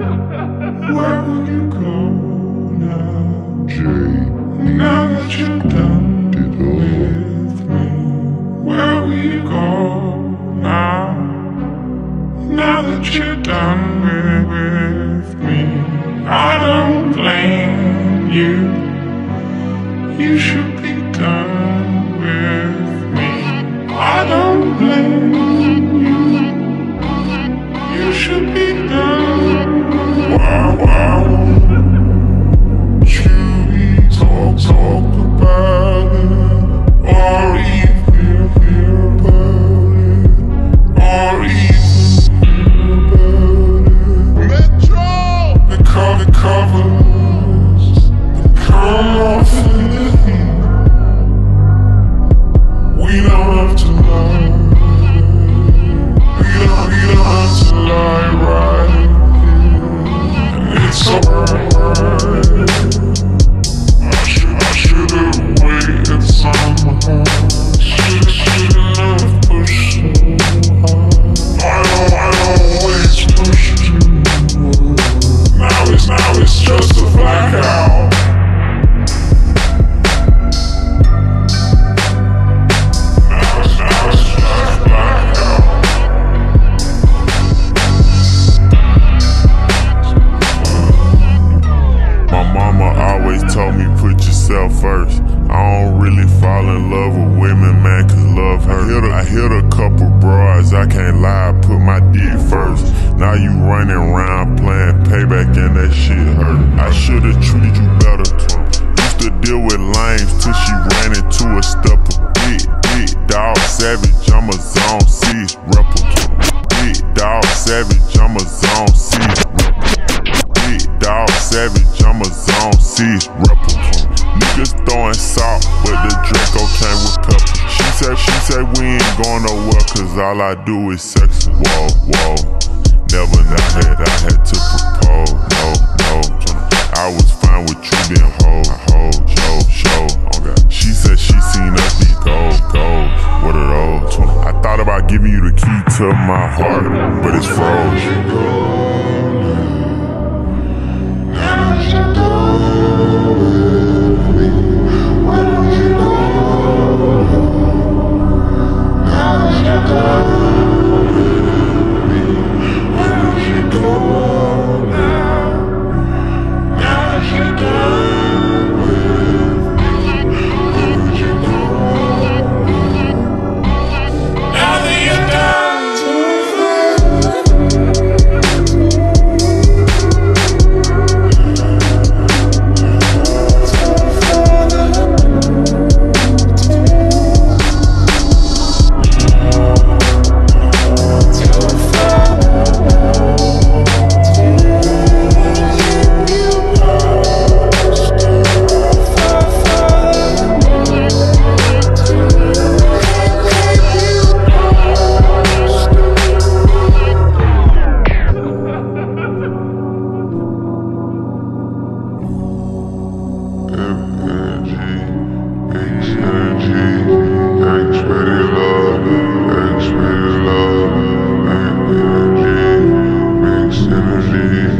Where will you go now? Now that you're done with me, where will you go now? Now that you're done with, with me, I don't blame you. You should be done and that shit hurt. I should've treated you better. Used to deal with lames till she ran into a stepper. Big, big dog, savage, I'm a zone six replicant. Big dog, savage, I'm a zone six Big dog, savage, I'm a zone six replicant. Niggas throwing salt, but the Draco came with pepper. She said, she said we ain't going nowhere, cause all I do is sex. Whoa, whoa. Never not had, I had to propose. I was fine with you. She said she seen us be gold, gold. What? I thought about giving you the key to my heart, but it's froze. Now Energy,